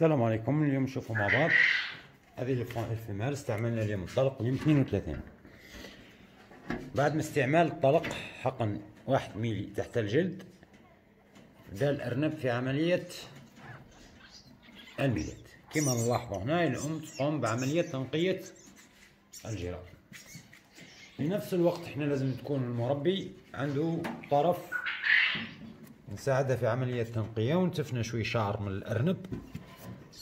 السلام عليكم. اليوم نشوفوا مع بعض هذه الفون الفيمال استعملنا اليوم الطلق اليوم 32 بعد ما استعمال الطلق حقن واحد ميلي تحت الجلد بدا الأرنب في عملية الميلاد. كما نلاحظوا هنا الأم تقوم بعملية تنقية الجرار في نفس الوقت إحنا لازم تكون المربي عنده طرف نساعده في عملية التنقية ونتفنا شوي شعر من الأرنب.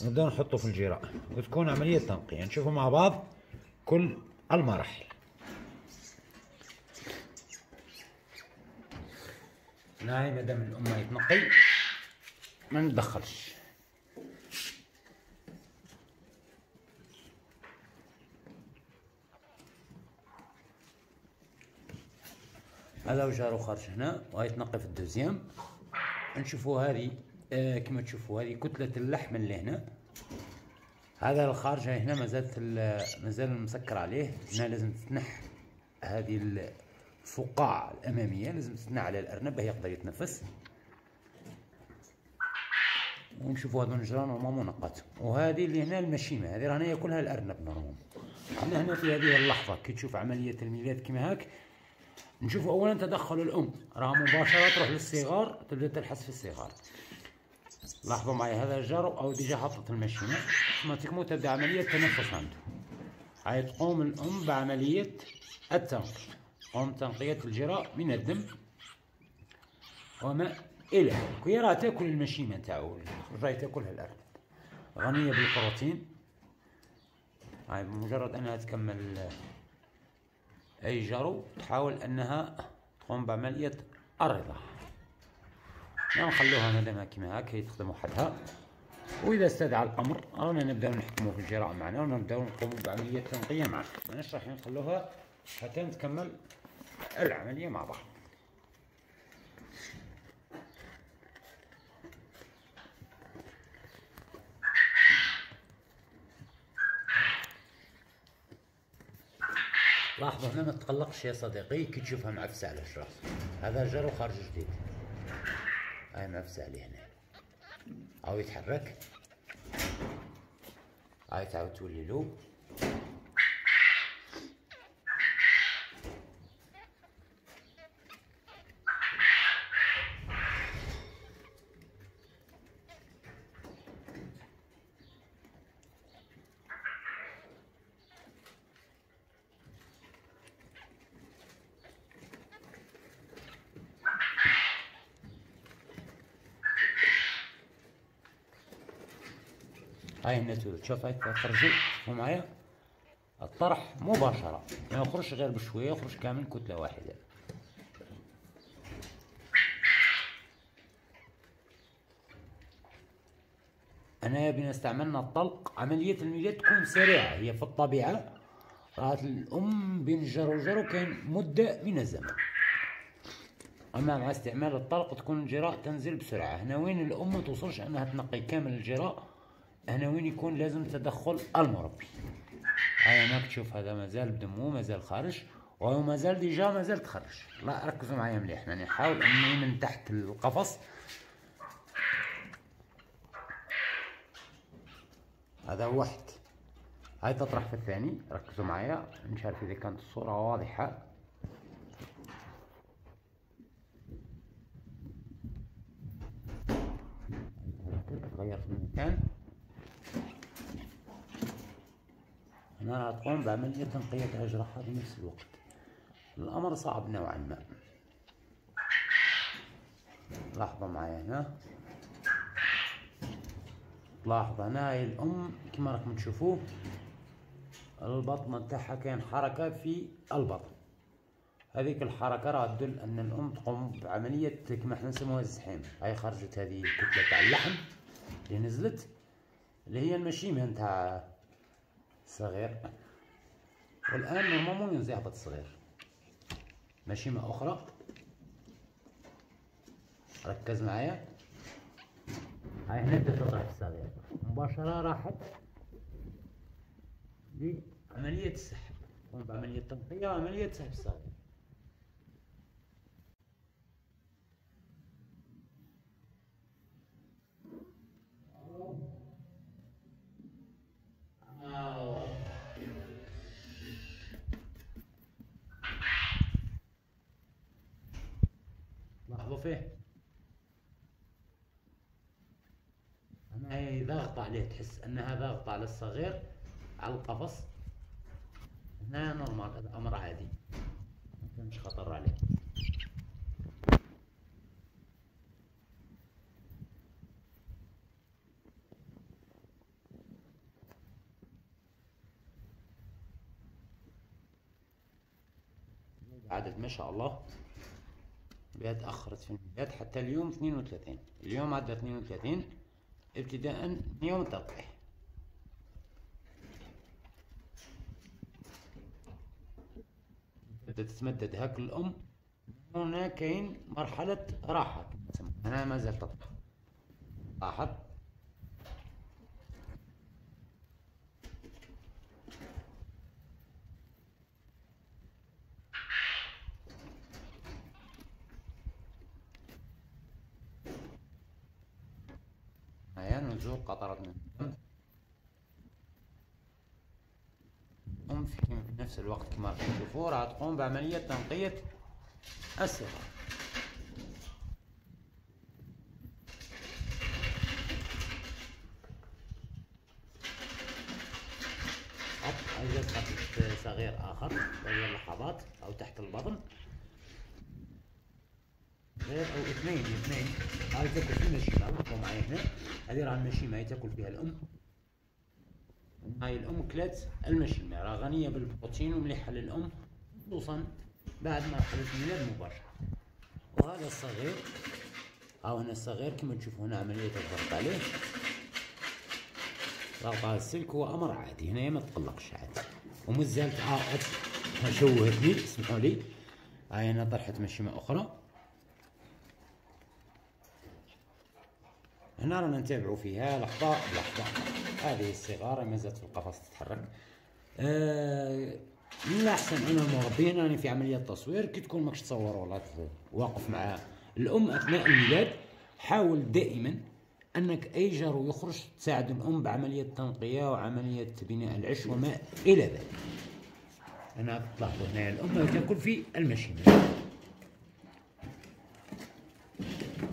نبدأ نحطه في الجراء وتكون عملية تنقية نشوفوا مع بعض كل المراحل. هاي مادام الأم يتنقي ما ندخلش. هذا وجارو خارج هنا ويتنقي في ال deuxième. نشوفوا هذه. آه كما تشوفوا هذه كتلة اللحم اللي هنا. هذا الخارج هنا مازالت مازال مسكر عليه. هنا لازم تتنح هذه الفقاعة الأمامية لازم تتنح على الأرنب باش يقدر يتنفس. ونشوفوا هذا النجران normalement نقات وهذه اللي هنا المشيمة هذه رانا ياكلها الأرنب normalement. إحنا هنا في هذه اللحظة كي تشوف عملية الميلاد كما هاك نشوف اولا تدخل الأم. راه مباشرة تروح للصغار تبدأ تلحس في الصغار. لاحظوا معي هذا الجارو déjà حطت المشيمه automatiquement تبدأ عملية التنفس عنده. هاي تقوم الأم بعملية التنقية. تقوم تنقية الجراء من الدم وما إلى. هي راه تأكل المشيمه نتاعو راهي تأكلها الارنب غنية بالبروتين. هاي بمجرد أنها تكمل أي جرو تحاول أنها تقوم بعملية الرضاعة نخلوها مادام كيما هكا تخدم وحدها وإذا استدعى الأمر رانا نبدأ نحكموا في الجراء معنا ونبدأ نقوم بعملية تنقية معنا. ماناش راح نخلوها حتى نتكمل العملية مع بعض. لاحظوا هنا ما تقلقش يا صديقي كي تشوفها معفسة على الشراس هذا جرو خارج جديد. هاي معفسة عليه هنا. هاو يتحرك؟ هاي تعاود تولي له هاي النتوء شوف هاي تخرجوا شوفوا معايا؟ الطرح مباشرة ما يخرجش غير بشوية يخرج كامل كتلة واحدة. أنا بنا استعملنا الطلق عملية الميلاد تكون سريعة هي في الطبيعة. رأت الأم بين الجر والجر كان مدة من الزمن. أما مع استعمال الطلق تكون الجراء تنزل بسرعة. هنا وين الأم ما توصلش أنها تنقي كامل الجراء؟ هنا وين يكون لازم تدخل المربي. هاي هناك تشوف هذا مازال بدمه مازال خارج. وهو مازال ديجا مازال تخرج. لا ركزوا معايا مليح. يعني نحاول إني من تحت القفص. هذا واحد هاي تطرح في الثاني. ركزوا معايا. مش عارف إذا كانت الصورة واضحة تغير في المكان هنا تقوم بعملية تنقية أجرحها بنفس الوقت. الأمر صعب نوعا ما. لاحظوا معايا هنا هنا هاي الأم كما راكم تشوفوه البطن نتاعها كاين حركة في البطن. هذيك الحركة راه تدل أن الأم تقوم بعملية كما إحنا نسموها الزحام. هاي خرجت هذه الكتلة تاع اللحم اللي نزلت اللي هي المشيمة نتاع صغير. والآن نورمالمون ينزل يهبط صغير مشيمة أخرى. ركز معايا. هاي هنا بدأت تطرح الصغير مباشرة راحت لعملية السحب. قمت بعملية تنقية وعملية سحب الصغير هنا هي ضاغطة عليه تحس أنها ضاغطة على الصغير على القفص. هنا نورمال هذا أمر عادي. مش خطر عليه. عدد ما شاء الله. بيت أخرت في الميلاد حتى اليوم 32 اليوم عدى 32 ابتداء من يوم التلقيح تتمدد هاك الأم هنا كاين مرحلة راحة. أنا ما زلت تطلع نزول قطرات من تقوم في نفس الوقت كما تشوفوا راح تقوم بعملية تنقية أوجد قطر صغير آخر وهي اللحظات أو تحت البطن. غير أو اثنين. اثنين هاي تاكل في المشيمة بقوا معي هنا هذه راه المشيمة هي تاكل فيها الأم. هاي الأم كلت المشيمة راه غنية بالبروتين ومليحة للأم خصوصا بعد مرحلة الميلاد مباشرة وهذا الصغير ها هنا الصغير كما تشوفوا هنا عملية الضغط عليه. ضغط على السلك هو أمر عادي. هنا ما تقلقش عادي ومازالت عائد شوهتني اسمحوا لي. هاي هنا طرحت مشيمة أخرى. هنا رانا نتابعوا فيها لحظة بلحظة هذه الصغار ما زالت في القفص تتحرك. آه من الأحسن أنا المربين راني في عملية تصوير كي تكون ماكش تصور ولا واقف مع الأم أثناء الميلاد حاول دائما أنك أي جارو يخرج تساعد الأم بعملية تنقية وعملية بناء العش وما إلى ذلك. أنا تلاحظوا هنا الأم تأكل في المشيمة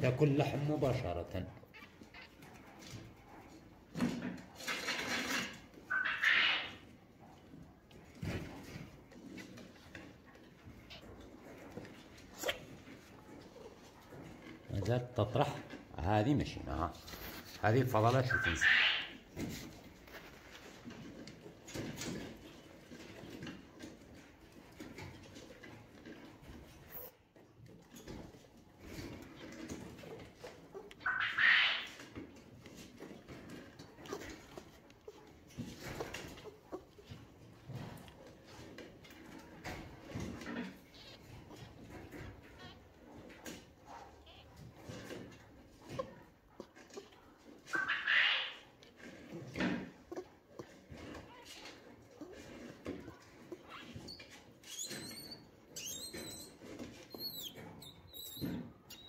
تأكل لحم مباشرة. تطرح هذه مشينا هذه الفضلات اللي تنزل؟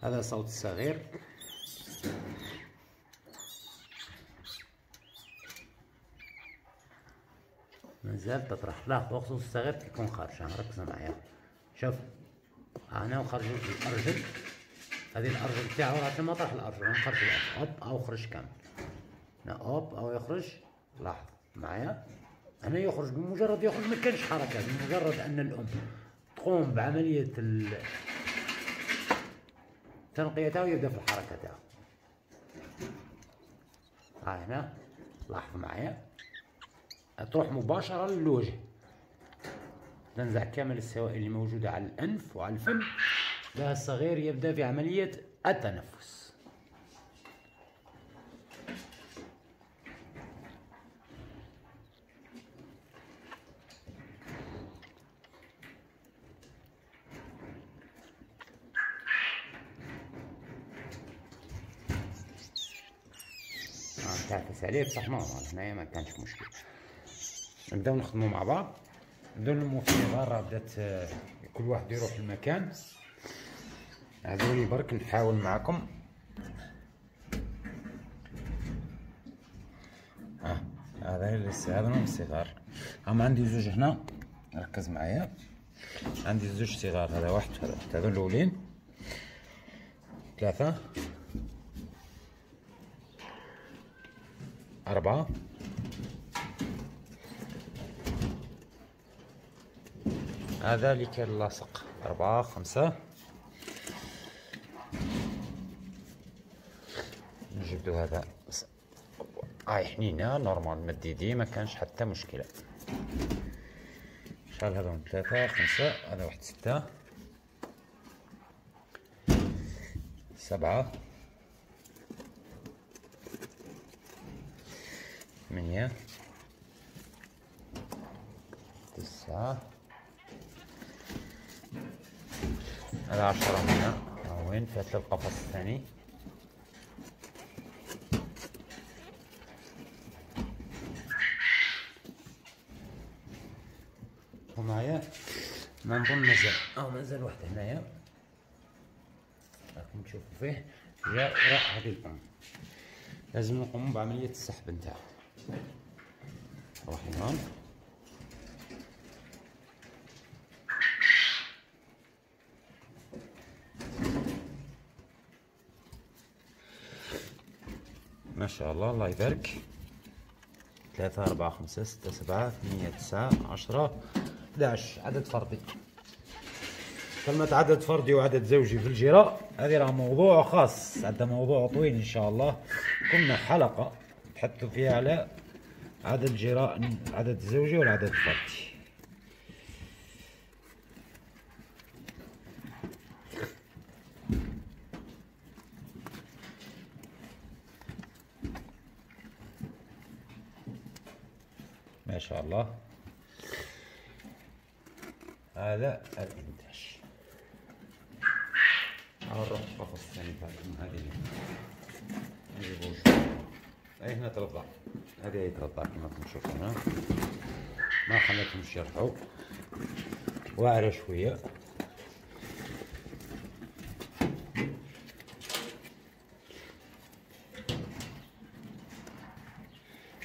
هذا صوت الصغير مازال تطرح. لا بخصوص الصغير يكون خارج. ركزوا معايا. شوف هنا وخرج الأرجل. هذه الأرجل تاعو راه ما طرح الأرجل. نخرج الأرجل. أوب أو خرج كامل. هنا أوب أو يخرج. لاحظ معايا؟ هنا يخرج بمجرد يخرج ما كانش حركة. بمجرد أن الأم تقوم بعملية تنقيته ويبدأ في الحركة تاعه ها هنا لاحظ معايا. تروح مباشرة للوجه. تنزع كامل السوائل اللي موجودة على الأنف وعلى الفم. الصغير يبدأ في عملية التنفس. عليه بصح نورمال هنايا ما كانش مشكل. نبداو نخدمو مع بعض. نبداو نمو في الغارة بدات كل واحد يروح المكان هذولي برك نحاول معكم آه هذا لسه هذا الصغار. هم عندي زوج هنا. ركز معايا. عندي زوج صغار هذا واحد هذا واحد هذو الأولين. ثلاثة. أربعة. هذا اللي كان اللاصق. أربعة خمسة. نجبدو هذا. هاي حنينة نورمال مديدي ما كانش حتى مشكلة. شحال هذا ثلاثة خمسة. هذا واحد ستة. سبعة. ثمانية تسعة. هذا عشرة هنا. وين؟ فات القفص الثاني. ومعايا ما نظن مازال. آه مازال واحد هنايا. راكم تشوفوا فيه. جاء وراء هذه الام لازم نقوم بعملية السحب نتاعها. هنا ما شاء الله الله يبارك. ثلاثة أربعة خمسة ستة سبعة ثمانية تسعة عشرة 11 عدد فردي. كلمة عدد فردي وعدد زوجي في الجراء. هذه راه موضوع خاص. عندنا موضوع طويل إن شاء الله. كنا حلقة. نتحدثوا فيها على عدد الجراء عدد الزوجي والعدد الفردي ما شاء الله. هذا الإنتاج. نروح القفص الثاني تاعكم هذه أي هنا ترضع هذه هي ترضع كما راكم ما خليتهمش يرضعوا واعرة شوية.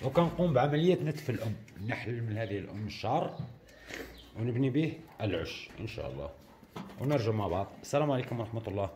وكنقوم بعملية نتف الأم. نحل من هذه الأم الشعر ونبني به العش إن شاء الله. ونرجع مع بعض. السلام عليكم ورحمة الله.